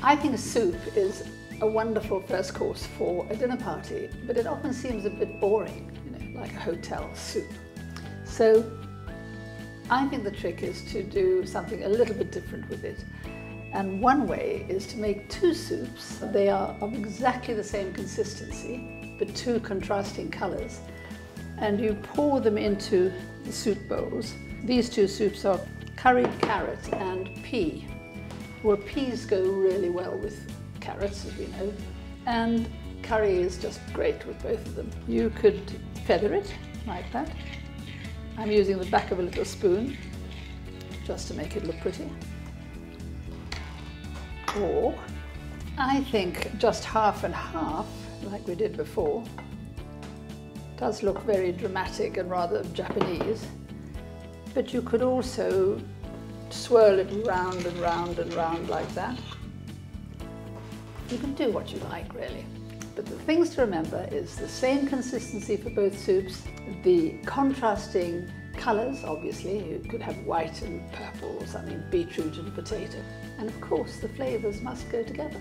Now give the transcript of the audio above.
I think soup is a wonderful first course for a dinner party, but it often seems a bit boring, you know, like a hotel soup. So I think the trick is to do something a little bit different with it. And one way is to make two soups. They are of exactly the same consistency, but two contrasting colors. And you pour them into the soup bowls. These two soups are curried carrot and pea. Well, peas go really well with carrots, as we know, and curry is just great with both of them. You could feather it like that. I'm using the back of a little spoon just to make it look pretty. Or I think just half and half, like we did before, does look very dramatic and rather Japanese. But you could also swirl it round and round and round like that. You can do what you like really. But the things to remember is the same consistency for both soups, the contrasting colours obviously, you could have white and purple or something, beetroot and potato. And of course the flavours must go together.